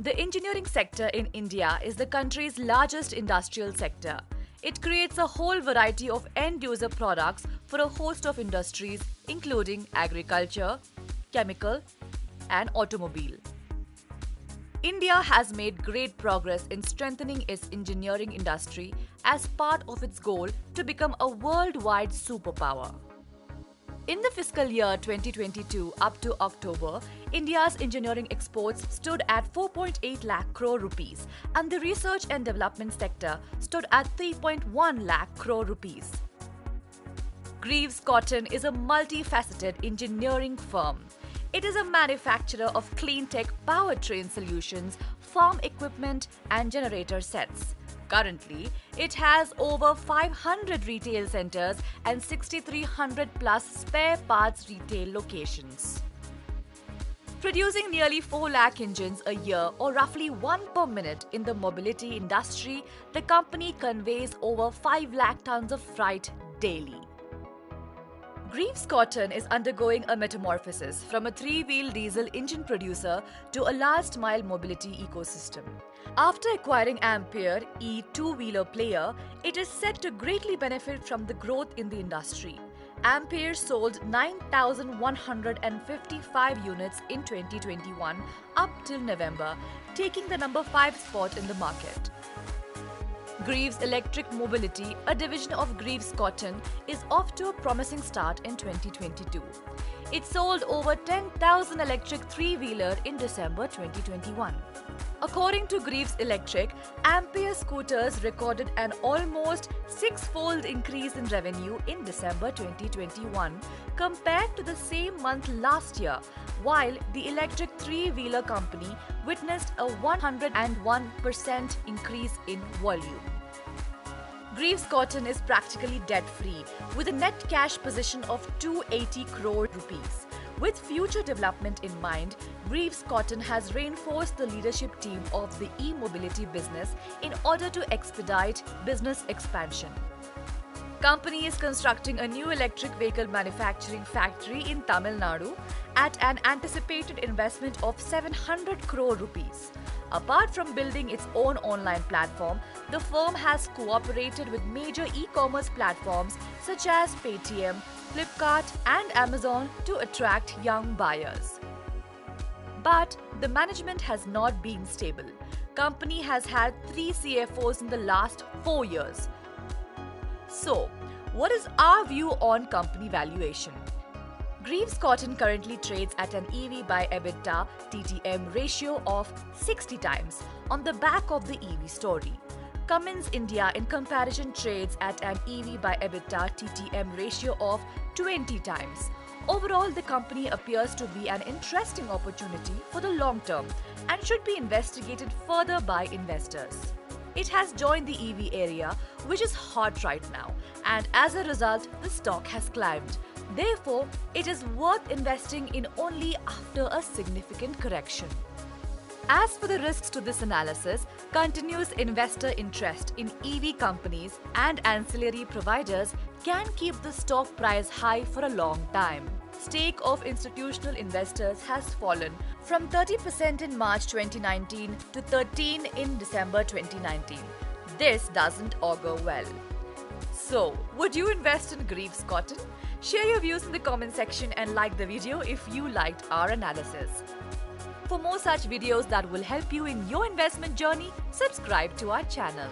The engineering sector in India is the country's largest industrial sector. It creates a whole variety of end user products for a host of industries, including agriculture, chemical, and automobile. India has made great progress in strengthening its engineering industry as part of its goal to become a worldwide superpower. In the fiscal year 2022 up to October, India's engineering exports stood at 4.8 lakh crore rupees and the research and development sector stood at 3.1 lakh crore rupees. Greaves Cotton is a multifaceted engineering firm. It is a manufacturer of clean tech powertrain solutions, farm equipment, and generator sets. Currently, it has over 500 retail centers and 6,300 plus spare parts retail locations. Producing nearly 4 lakh engines a year or roughly one per minute in the mobility industry, the company conveys over 5 lakh tons of freight daily. Greaves Cotton is undergoing a metamorphosis from a three wheel diesel engine producer to a last mile mobility ecosystem. After acquiring Ampere E two wheeler player, it is set to greatly benefit from the growth in the industry. Ampere sold 9,155 units in 2021 up till November, taking the number 5 spot in the market. Greaves Electric Mobility, a division of Greaves Cotton, is off to a promising start in 2022. It sold over 10,000 electric three-wheeler in December 2021. According to Greaves Electric, Ampere scooters recorded an almost six-fold increase in revenue in December 2021 compared to the same month last year, while the electric three-wheeler company witnessed a 101% increase in volume. Greaves Cotton is practically debt-free with a net cash position of 280 crore rupees. With future development in mind, Greaves Cotton has reinforced the leadership team of the e-mobility business in order to expedite business expansion. Company is constructing a new electric vehicle manufacturing factory in Tamil Nadu at an anticipated investment of 700 crore rupees. Apart from building its own online platform, the firm has cooperated with major e-commerce platforms such as Paytm, Flipkart and Amazon to attract young buyers. But the management has not been stable. Company has had 3 CFOs in the last 4 years. So, what is our view on company valuation? Greaves Cotton currently trades at an EV by EBITDA TTM ratio of 60 times on the back of the EV story. Cummins India in comparison trades at an EV by EBITDA TTM ratio of 20 times. Overall, the company appears to be an interesting opportunity for the long term and should be investigated further by investors. It has joined the EV area, which is hot right now, and as a result, the stock has climbed. Therefore, it is worth investing in only after a significant correction. As for the risks to this analysis, continuous investor interest in EV companies and ancillary providers can keep the stock price high for a long time. Stake of institutional investors has fallen from 30% in March 2019 to 13 in December 2019. This doesn't augur well. So, would you invest in Greaves Cotton? Share your views in the comment section and like the video if you liked our analysis. For more such videos that will help you in your investment journey, subscribe to our channel.